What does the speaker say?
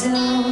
down